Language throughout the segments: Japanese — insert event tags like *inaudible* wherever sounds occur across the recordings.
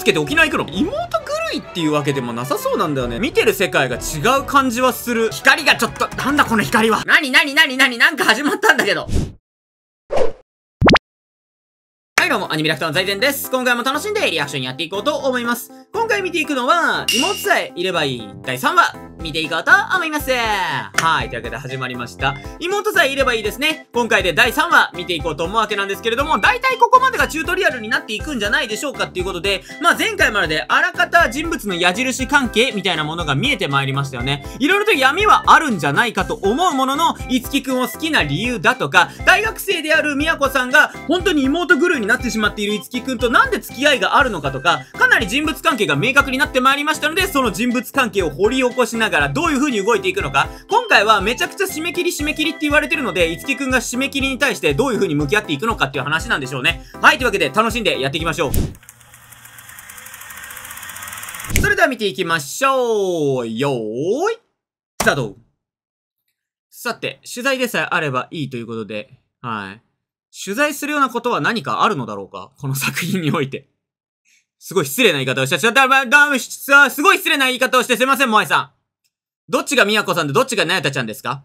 つけて沖縄行くの妹狂いっていうわけでもなさそうなんだよね。見てる世界が違う感じはする。光がちょっと、なんだこの光は。なになになになになんか始まったんだけど。はいどうも、アニメラクターの財前です。今回も楽しんでリアクションやっていこうと思います。今回見ていくのは、妹さえいればいい第3話。見ていこうと思います。はい。というわけで始まりました。妹さえいればいいですね。今回で第3話見ていこうと思うわけなんですけれども、大体ここまでがチュートリアルになっていくんじゃないでしょうかっていうことで、まあ前回までであらかた人物の矢印関係みたいなものが見えてまいりましたよね。いろいろと闇はあるんじゃないかと思うものの、いつきくんを好きな理由だとか、大学生であるみやこさんが本当に妹狂いになってしまっているいつきくんとなんで付き合いがあるのかとか、かなり人物関係が明確になってまいりましたので、その人物関係を掘り起こしながらどういう風に動いていくのか。今回はめちゃくちゃ締め切り締め切りって言われてるので、いつきくんが締め切りに対してどういう風に向き合っていくのかっていう話なんでしょうね。はい、というわけで楽しんでやっていきましょう。それでは見ていきましょう。よーい。スタート。さて、取材でさえあればいいということで、はい。取材するようなことは何かあるのだろうか？この作品において。すごい失礼な言い方をした。すごい失礼な言い方をしてすいません、萌えさん。どっちがみやこさんでどっちがなやたちゃんですか？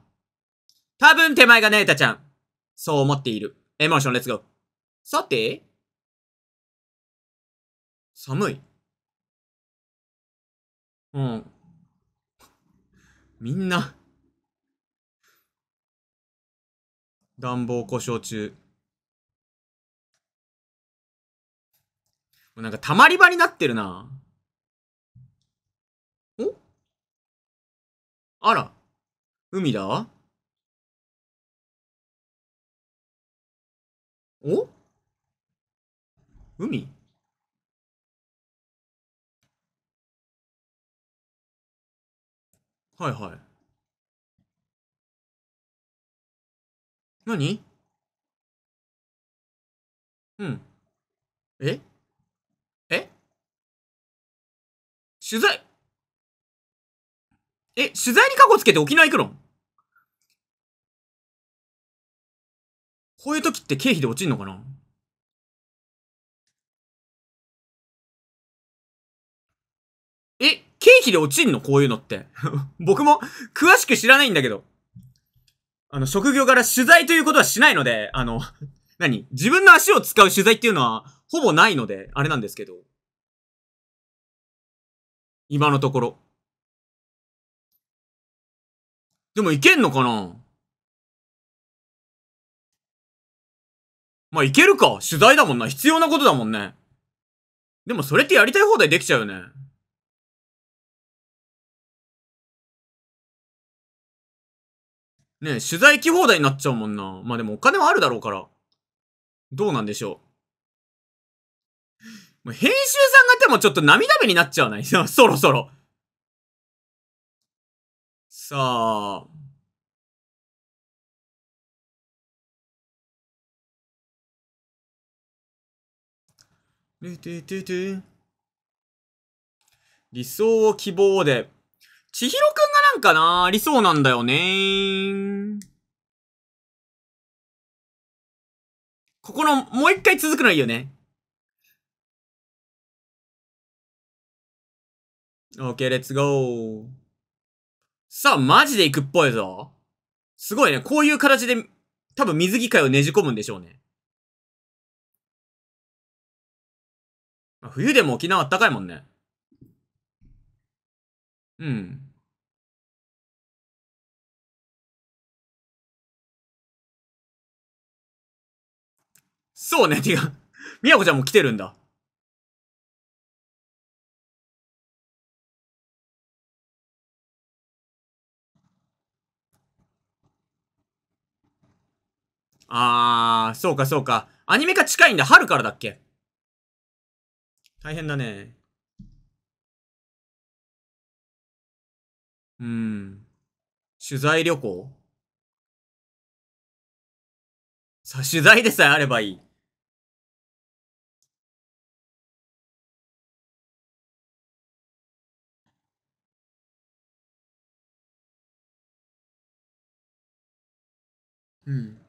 多分手前がなやたちゃん。そう思っている。エモーションレッツゴー。さて？寒い。うん。みんな、暖房故障中。うなんか溜まり場になってるな。お？あら、海だ？お？海？はいはい。何？うん。え？取材え、取材にカゴつけて沖縄行くの？こういう時って経費で落ちんのかな？え、経費で落ちんの？こういうのって。*laughs* 僕も詳しく知らないんだけど。あの、職業柄取材ということはしないので、あの、何？自分の足を使う取材っていうのはほぼないので、あれなんですけど。今のところ。でもいけんのかな？まあ、いけるか。取材だもんな。必要なことだもんね。でもそれってやりたい放題できちゃうよね。ねえ、取材行き放題になっちゃうもんな。まあでもお金はあるだろうから。どうなんでしょう。もう編集さんがでもちょっと涙目になっちゃうない？*laughs* そろそろ。さあ。てててて。理想を希望で。千尋くんがなんかな、ありそうなんだよねここの、もう一回続くのいいよね。OK, let's go. さあ、マジで行くっぽいぞ。すごいね。こういう形で、多分水着界をねじ込むんでしょうね。冬でも沖縄あったかいもんね。うん。そうね、てか、みやこちゃんも来てるんだ。あー、そうかそうか。アニメ化近いんだ。春からだっけ？大変だね。うん。取材旅行？さ、取材でさえあればいい。うん。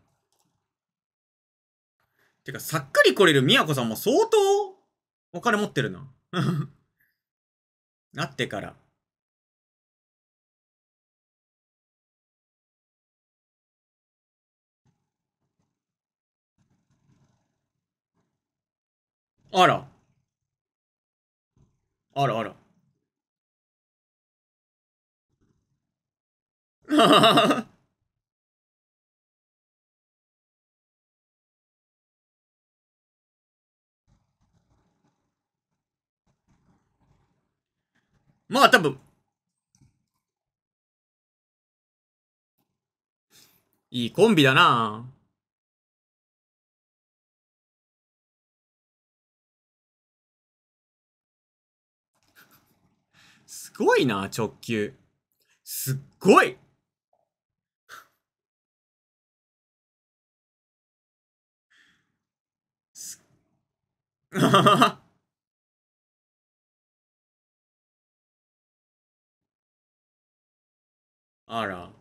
てか、さっくり来れるみやこさんも相当お金持ってるな。*laughs* なってから。あら。あらあら。*laughs* まあ多分。いいコンビだなすごいな、直球。すっごいす *laughs* あら。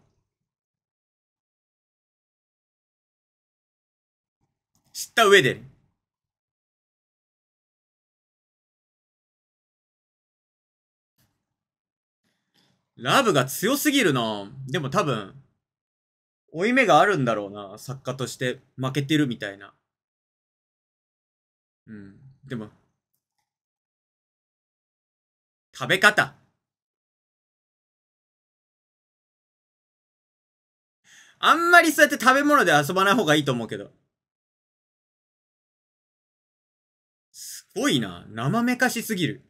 知った上で。ラブが強すぎるなでも多分、負い目があるんだろうな。作家として負けてるみたいな。うん。でも、食べ方。あんまりそうやって食べ物で遊ばない方がいいと思うけど。すごいな。生めかしすぎる。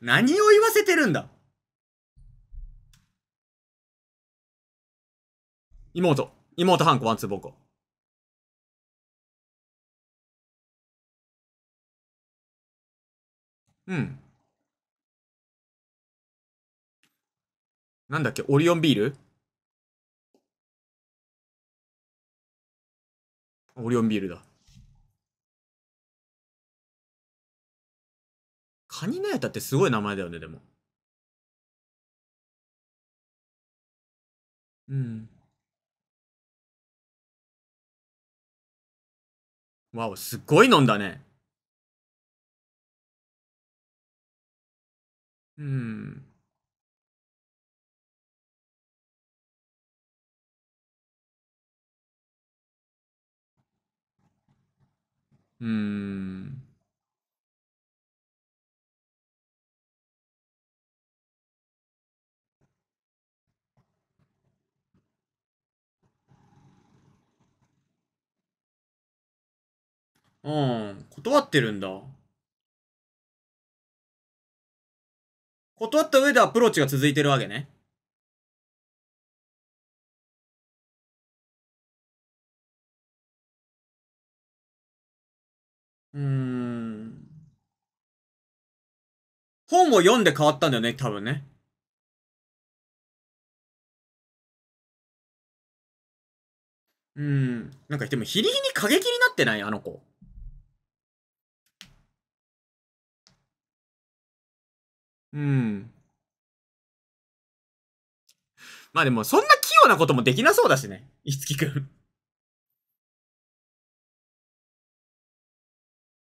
何を言わせてるんだ？妹。妹ハンコワンツーボコ。うん。なんだっけ？オリオンビール？オリオンビールだ。カニのやたってすごい名前だよね、でも。うん。わお、すっごい飲んだね。うん。うん。うん、断ってるんだ。断った上でアプローチが続いてるわけね。うん。本を読んで変わったんだよね、多分ね。うん。なんかでも日に日に過激になってない？あの子。うん。まあでも、そんな器用なこともできなそうだしね。いつきくん。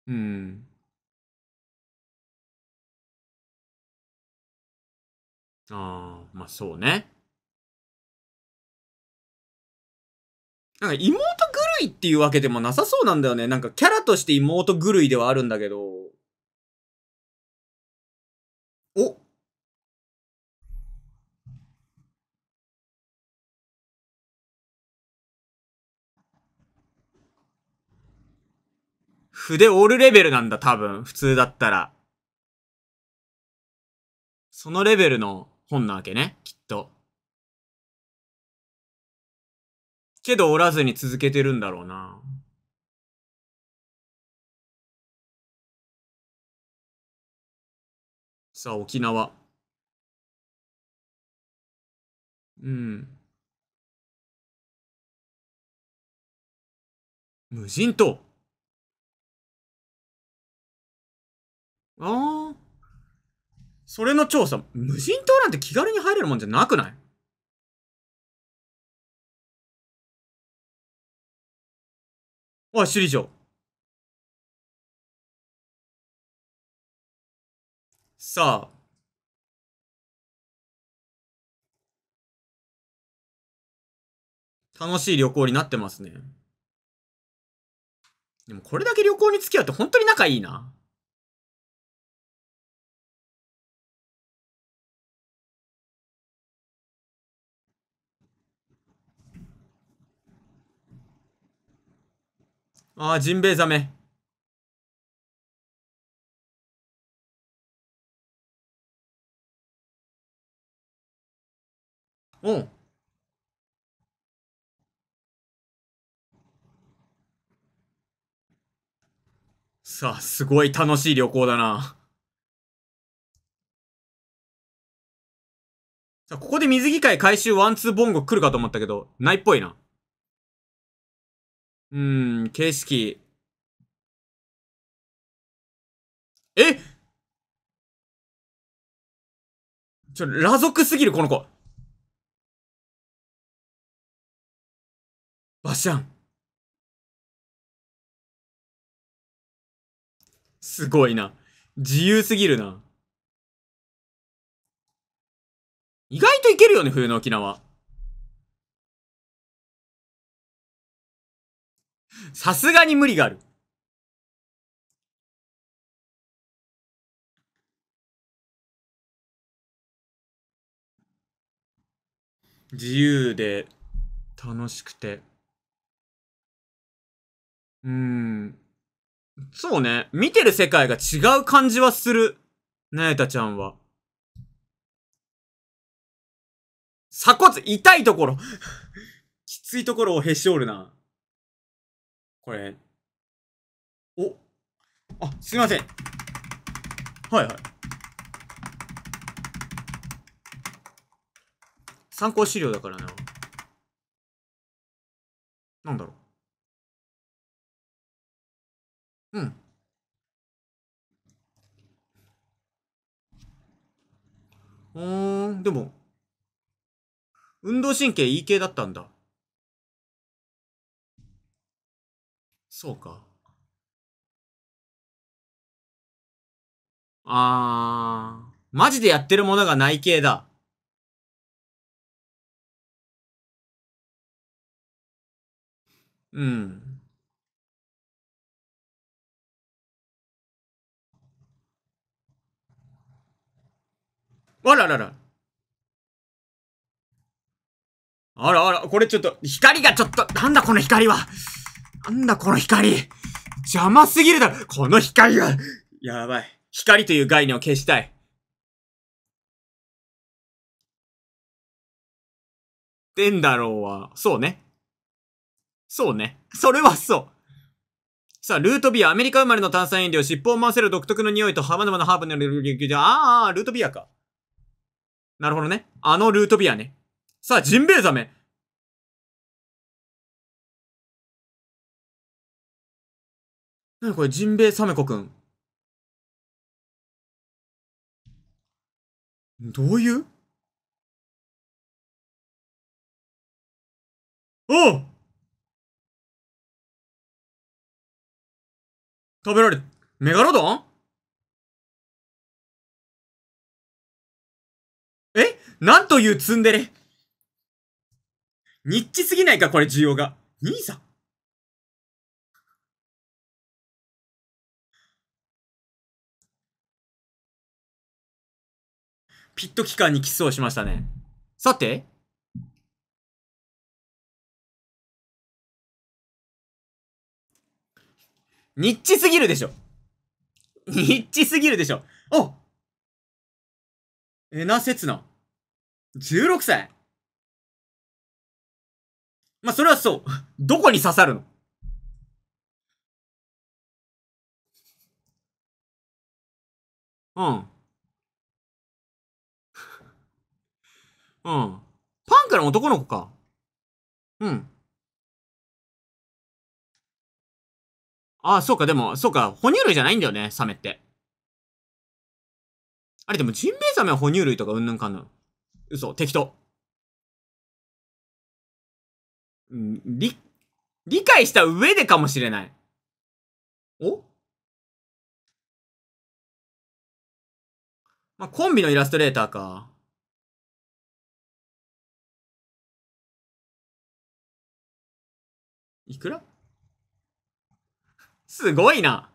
うん。ああ、まあそうね。なんか妹狂いっていうわけでもなさそうなんだよね。なんかキャラとして妹狂いではあるんだけど。お筆折るレベルなんだ、多分。普通だったら。そのレベルの本なわけね、きっと。けど折らずに続けてるんだろうな。さあ、沖縄。うん。無人島。ああ。それの調査、無人島なんて気軽に入れるもんじゃなくない？おい、首里城。さあ。楽しい旅行になってますね。でもこれだけ旅行に付き合うって本当に仲いいな。ああ、ジンベエザメ。うん。さあ、すごい楽しい旅行だな。さあ、ここで水着会回収ワンツーボンゴ来るかと思ったけど、ないっぽいな。うん、景色。え？ちょ、裸族すぎる、この子。バシャン。すごいな。自由すぎるな。意外といけるよね、冬の沖縄。さすがに無理がある。自由で楽しくて。うーん。そうね。見てる世界が違う感じはする。なえたちゃんは。鎖骨、痛いところ *laughs* きついところをへし折るな。これ。お。あ、すいません。はいはい。参考資料だからな。なんだろう。うん。うん、でも、運動神経いい系だったんだ。そうか。あー、マジでやってるものがない系だ。うん。あららら。あらあら、これちょっと、光がちょっと、なんだこの光は。なんだこの光。邪魔すぎるだろ。この光が。やばい。光という概念を消したい。てんだろうは、そうね。そうね。それはそう。さあ、ルートビア、アメリカ生まれの炭酸飲料、尻尾を回せる独特の匂いと浜々のハーブの琉球じゃ、ああ、ルートビアか。なるほどね。あのルートビアね。さあ、ジンベエザメ。なにこれ、ジンベエサメコくん。どういう？おう食べられ、メガロドン？え？なんというツンデレ。ニッチすぎないかこれ需要が。兄さんピット期間にキスをしましたね。さてニッチすぎるでしょ。ニッチすぎるでしょ。おえなせつな。16歳まあ、それはそう。どこに刺さるの？うん。うん。パンから男の子か。うん。ああ、そうか、でも、そうか、哺乳類じゃないんだよね、サメって。あれ、でも、ジンベエザメは哺乳類とかうんぬんかんぬん。嘘、適当。ん、り、理解した上でかもしれない。お？まあ、コンビのイラストレーターか。いくら？すごいな。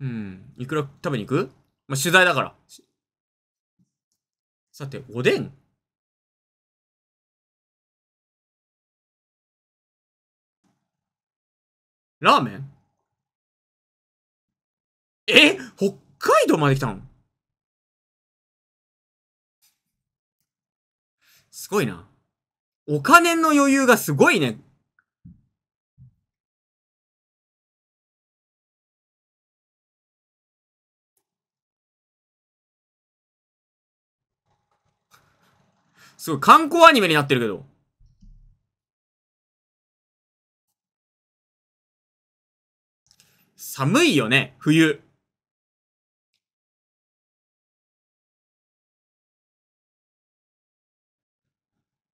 うん。いくら？食べに行く？まあ、取材だから。さて、おでん。ラーメン？え？北海道まで来たの？すごいな。お金の余裕がすごいね。すごい、観光アニメになってるけど。寒いよね、冬。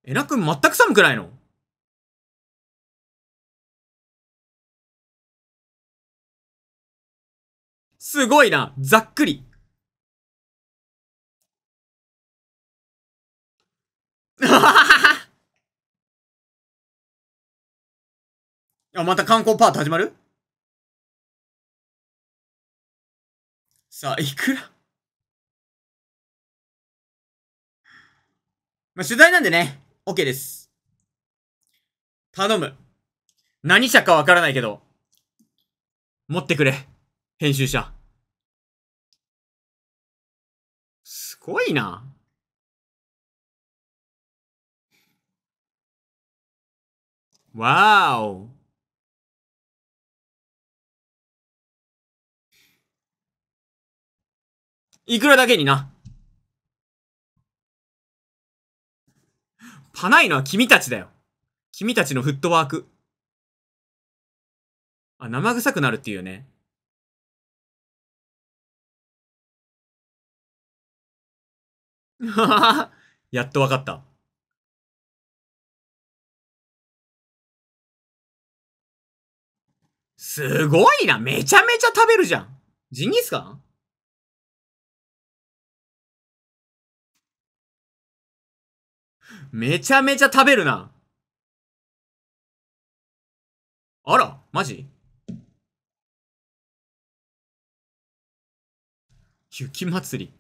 えなくん全く寒くないの？すごいな。ざっくり。*laughs* あ、また観光パート始まる？さあ、いくら？まあ、取材なんでね、OK です。頼む。何社かわからないけど、持ってくれ。編集者。すごいな。わーお。いくらだけにな。パないのは君たちだよ。君たちのフットワーク。あ、生臭くなるっていうね。*laughs* やっとわかった。すごいな。めちゃめちゃ食べるじゃん。ジンギスカン？めちゃめちゃ食べるな。あら、マジ？雪祭り。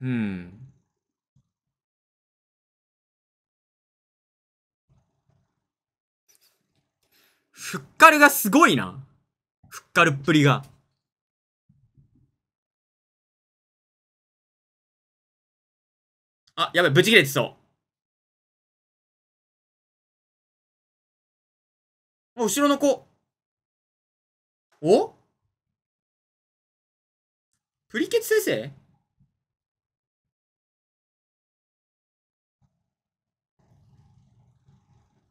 うん。ふっかるがすごいな。ふっかるっぷりが。あ、やばい、ブチ切れてそう。後ろの子。お？プリケツ先生？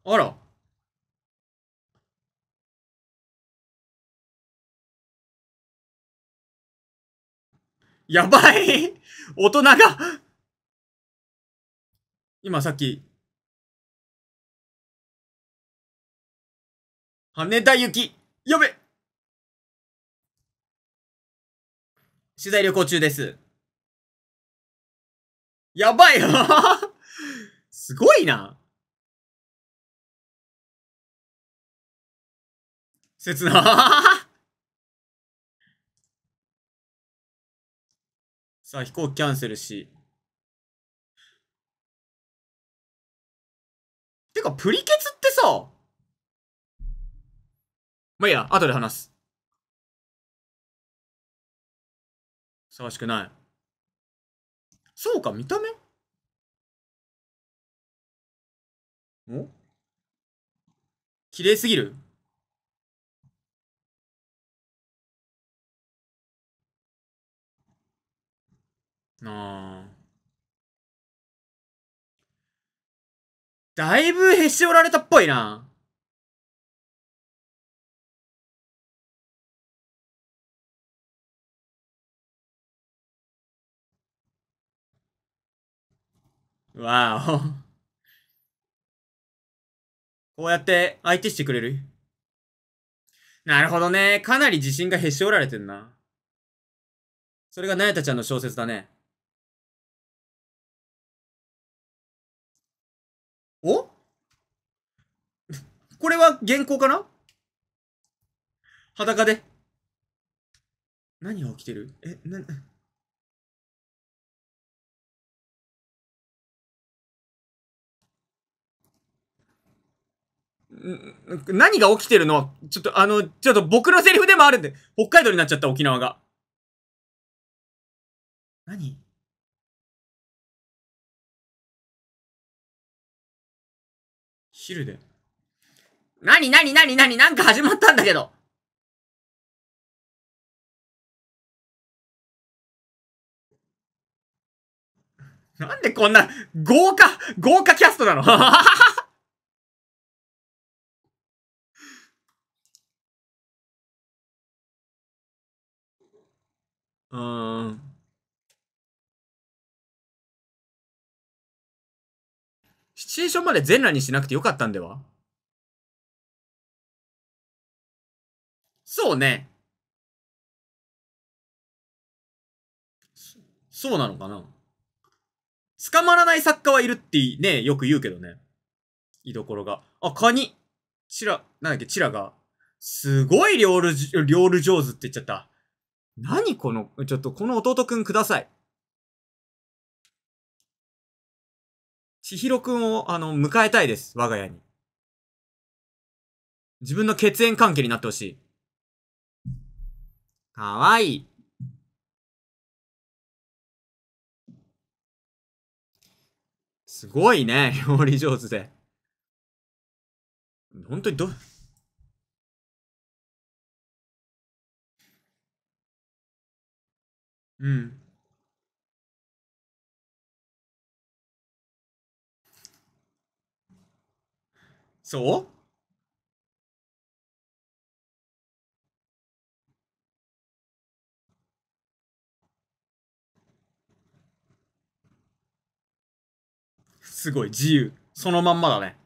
あら。やばい *laughs* 大人が今さっき、羽田行き、やべ取材旅行中です。やばい *laughs* すごいな。切な *laughs* さあ、飛行機キャンセルし。てか、プリケツってさ、まあいいや、後で話す。ふさわしくない。そうか、見た目？お？綺麗すぎる？ああ。だいぶへし折られたっぽいな。わお。こうやって相手してくれる？なるほどね。かなり自信がへし折られてんな。それがなやたちゃんの小説だね。お？これは原稿かな？裸で？何が起きてる？え、な、ん何が起きてるの？ちょっとあの、ちょっと僕のセリフでもあるんで、北海道になっちゃった沖縄が。何？昼で。何何何何なんか始まったんだけど。なんでこんな豪華、豪華キャストなの？*laughs* うーん。シチュエーションまで全裸にしなくてよかったんでは？そうね。そうなのかな？捕まらない作家はいるってね、よく言うけどね。居所が。あ、カニ。チラ、なんだっけ、チラが。すごい料理、料理上手って言っちゃった。何この、ちょっとこの弟くんください。千尋くんを、あの、迎えたいです。我が家に。自分の血縁関係になってほしい。かわいい。すごいね、*laughs* 料理上手で。本当にど、う？ん。そう？すごい、自由。そのまんまだね。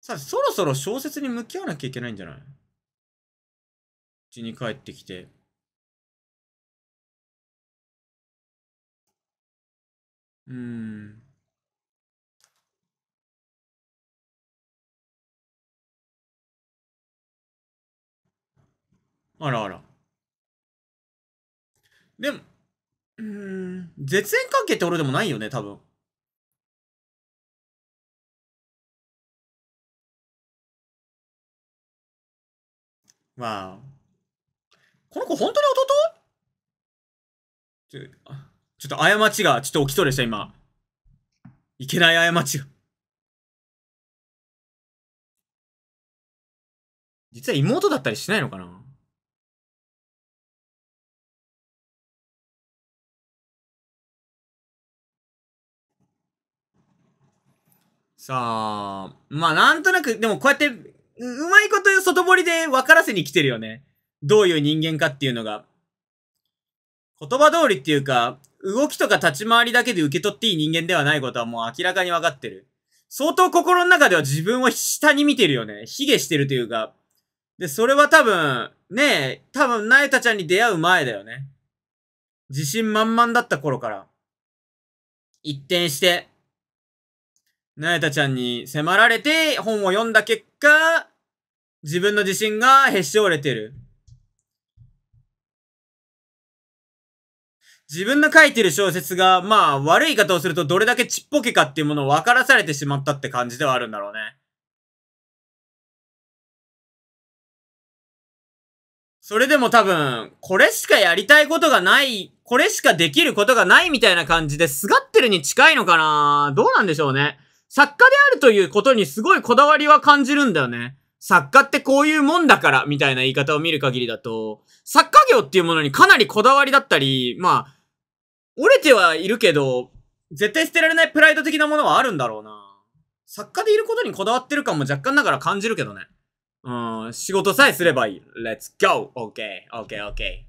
さあ、そろそろ小説に向き合わなきゃいけないんじゃない？家に帰ってきて。うん。あらあら。でも、うん、絶縁関係って俺でもないよね、多分。わあ。この子本当に弟？ちょ、ちょっと過ちがちょっと起きそうでした、今。いけない過ちが。実は妹だったりしないのかな？さあ、まあなんとなく、でもこうやって、うまいこと外堀で分からせに来てるよね。どういう人間かっていうのが。言葉通りっていうか、動きとか立ち回りだけで受け取っていい人間ではないことはもう明らかに分かってる。相当心の中では自分を下に見てるよね。卑下してるというか。で、それは多分、ねえ、多分、なえたちゃんに出会う前だよね。自信満々だった頃から。一転して、なえたちゃんに迫られて本を読んだ結果、自分の自信がへし折れてる。自分の書いてる小説が、まあ、悪い言い方をするとどれだけちっぽけかっていうものを分からされてしまったって感じではあるんだろうね。それでも多分、これしかやりたいことがない、これしかできることがないみたいな感じですがってるに近いのかなどうなんでしょうね。作家であるということにすごいこだわりは感じるんだよね。作家ってこういうもんだから、みたいな言い方を見る限りだと、作家業っていうものにかなりこだわりだったり、まあ、折れてはいるけど、絶対捨てられないプライド的なものはあるんだろうな。作家でいることにこだわってる感も若干ながら感じるけどね。うん、仕事さえすればいい。Let's go!OK, OK, OK.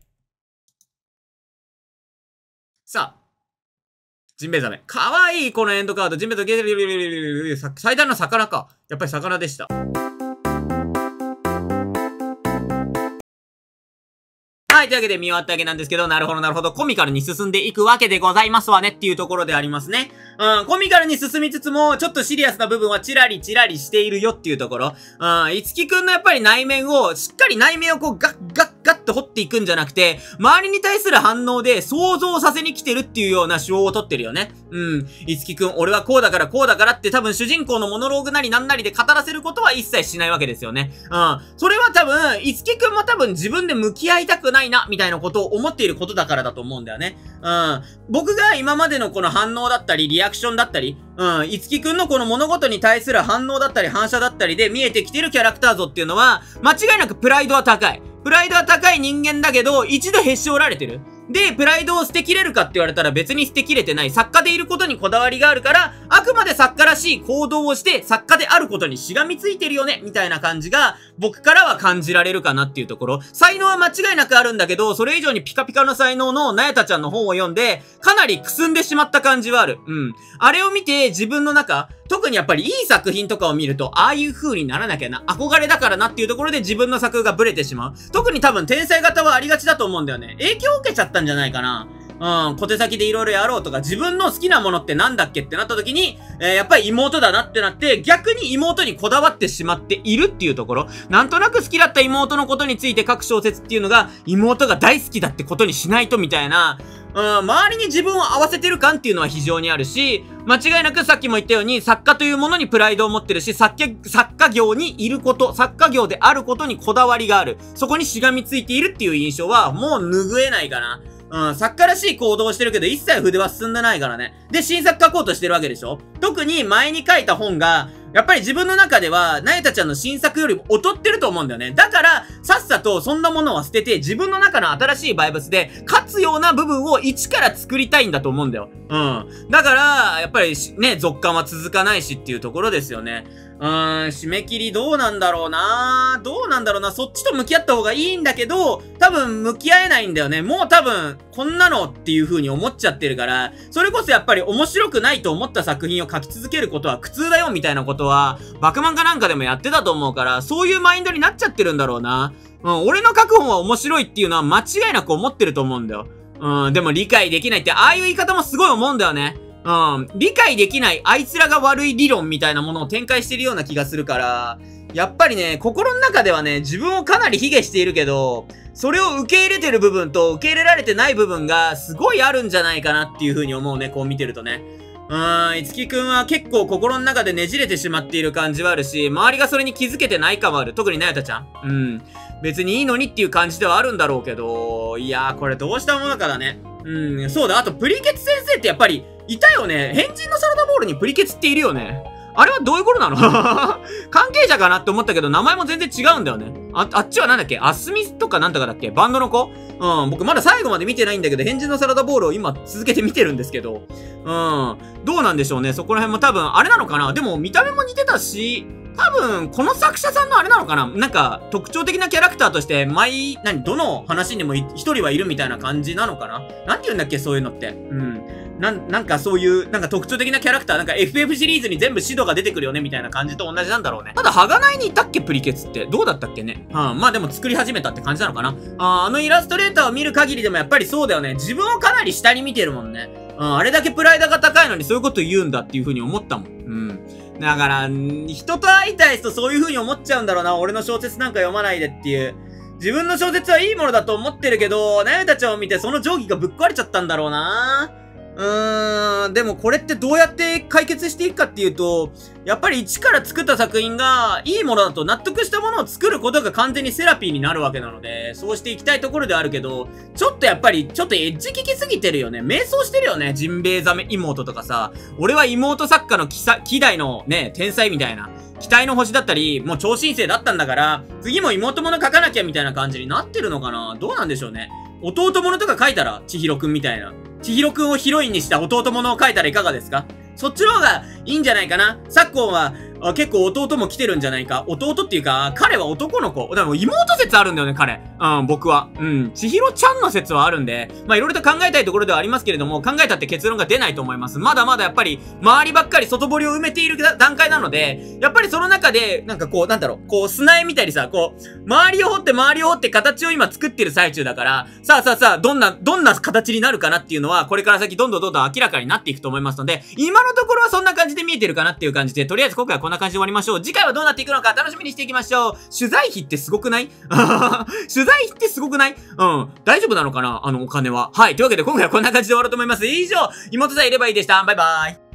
さあ。ジンベエザメ。かわいい、このエンドカード。ジンベエザメ、最大の魚か。やっぱり魚でした。はい、というわけで見終わったわけなんですけど、なるほどなるほど、コミカルに進んでいくわけでございますわねっていうところでありますね。うん、コミカルに進みつつも、ちょっとシリアスな部分はチラリチラリしているよっていうところ。うん、いつきくんのやっぱり内面を、しっかり内面をこうガッガッガッと掘っていくんじゃなくて、周りに対する反応で想像させに来てるっていうような手法を取ってるよね。うん。いつきくん、俺はこうだからこうだからって多分主人公のモノローグなりなんなりで語らせることは一切しないわけですよね。うん。それは多分、いつきくんも多分自分で向き合いたくないな、みたいなことを思っていることだからだと思うんだよね。うん。僕が今までのこの反応だったり、リアクションだったり、うん、いつきくんのこの物事に対する反応だったり反射だったりで見えてきてるキャラクター像っていうのは、間違いなくプライドは高い。プライドは高い人間だけど、一度へし折られてる。で、プライドを捨てきれるかって言われたら別に捨てきれてない。作家でいることにこだわりがあるから、あくまで作家らしい行動をして作家であることにしがみついてるよね、みたいな感じが、僕からは感じられるかなっていうところ。才能は間違いなくあるんだけど、それ以上にピカピカの才能のなやたちゃんの本を読んで、かなりくすんでしまった感じはある。うん。あれを見て自分の中、特にやっぱりいい作品とかを見ると、ああいう風にならなきゃな、憧れだからなっていうところで自分の作がブレてしまう。特に多分天才型はありがちだと思うんだよね。影響を受けちゃったんじゃないかな。うん、小手先で色々やろうとか、自分の好きなものってなんだっけってなった時に、えー、やっぱり妹だなってなって、逆に妹にこだわってしまっているっていうところ。なんとなく好きだった妹のことについて書く小説っていうのが、妹が大好きだってことにしないとみたいな、うん、周りに自分を合わせてる感っていうのは非常にあるし、間違いなくさっきも言ったように、作家というものにプライドを持ってるし、作家、作家業にいること、作家業であることにこだわりがある。そこにしがみついているっていう印象は、もう拭えないかな。うん、作家らしい行動をしてるけど、一切筆は進んでないからね。で、新作書こうとしてるわけでしょ？特に前に書いた本が、やっぱり自分の中では、なえたちゃんの新作よりも劣ってると思うんだよね。だから、さっさとそんなものは捨てて、自分の中の新しいバイブスで、勝つような部分を一から作りたいんだと思うんだよ。うん。だから、やっぱりね、続感は続かないしっていうところですよね。うーん、締め切りどうなんだろうなどうなんだろうなそっちと向き合った方がいいんだけど、多分向き合えないんだよね。もう多分、こんなのっていう風に思っちゃってるから、それこそやっぱり面白くないと思った作品を書き続けることは苦痛だよみたいなことは、バクマンかなんかでもやってたと思うから、そういうマインドになっちゃってるんだろうな。うん、俺の書く本は面白いっていうのは間違いなく思ってると思うんだよ。うん、でも理解できないって、ああいう言い方もすごい思うんだよね。うん、理解できないあいつらが悪い理論みたいなものを展開してるような気がするから、やっぱりね、心の中ではね、自分をかなり卑下しているけど、それを受け入れてる部分と受け入れられてない部分がすごいあるんじゃないかなっていう風に思うね、こう見てるとね。うーん、いつきくんは結構心の中でねじれてしまっている感じはあるし、周りがそれに気づけてないかもある。特になやたちゃん。うん。別にいいのにっていう感じではあるんだろうけど、いやー、これどうしたものかだね。うん、そうだ。あと、プリケツ先生ってやっぱり、いたよね。変人のサラダボールにプリケツっているよね。あれはどういうことなの？*laughs* 関係者かなって思ったけど、名前も全然違うんだよね。あ、あっちはなんだっけ？アスミスとかなんとかだっけ？バンドの子？うん、僕まだ最後まで見てないんだけど、変人のサラダボールを今続けて見てるんですけど。うん、どうなんでしょうね？そこら辺も多分、あれなのかな？でも見た目も似てたし、多分、この作者さんのあれなのかな？なんか、特徴的なキャラクターとして、毎、何、どの話にも一人はいるみたいな感じなのかな？なんて言うんだっけ？そういうのって。うん。なん、なんかそういう、なんか特徴的なキャラクター、なんか FF シリーズに全部シドが出てくるよねみたいな感じと同じなんだろうね。ただ、はがないにいたっけプリケツって。どうだったっけね？うん。まあでも作り始めたって感じなのかな？ああのイラストレーターを見る限りでもやっぱりそうだよね。自分をかなり下に見てるもんね。うん。あれだけプライドが高いのにそういうこと言うんだっていう風に思ったもん。うん。だから、人と会いたい人そういう風に思っちゃうんだろうな。俺の小説なんか読まないでっていう。自分の小説はいいものだと思ってるけど、ナヤたちを見てその定規がぶっ壊れちゃったんだろうな。うーん、でもこれってどうやって解決していくかっていうと、やっぱり一から作った作品がいいものだと納得したものを作ることが完全にセラピーになるわけなので、そうしていきたいところであるけど、ちょっとやっぱり、ちょっとエッジ聞きすぎてるよね。迷走してるよね。ジンベエザメ妹とかさ、俺は妹作家の希代のね、天才みたいな。期待の星だったり、もう超新星だったんだから、次も妹もの書かなきゃみたいな感じになってるのかな？どうなんでしょうね。弟ものとか書いたら、千尋くんみたいな。千尋くんをヒロインにした弟ものを書いたらいかがですか？そっちの方がいいんじゃないかな。昨今は、あ結構弟も来てるんじゃないか？弟っていうか、彼は男の子。でも妹説あるんだよね、彼。うん、僕は。うん。千尋ちゃんの説はあるんで、まあいろいろと考えたいところではありますけれども、考えたって結論が出ないと思います。まだまだやっぱり、周りばっかり外堀を埋めている段階なので、やっぱりその中で、なんかこう、なんだろう、こう、砂絵みたいにさ、こう、周りを掘って周りを掘って形を今作ってる最中だから、さあさあさあ、どんな、どんな形になるかなっていうのは、これから先どんどんどんどん明らかになっていくと思いますので、今のところはそんな感じで見えてるかなっていう感じで、とりあえず今回はこんな感じで終わりましょう。次回はどうなっていくのか楽しみにしていきましょう。取材費ってすごくない？*laughs* 取材費ってすごくない？うん。大丈夫なのかな？あのお金は。はい。というわけで今回はこんな感じで終わろうと思います。以上、妹さんいればいいでした。バイバイ。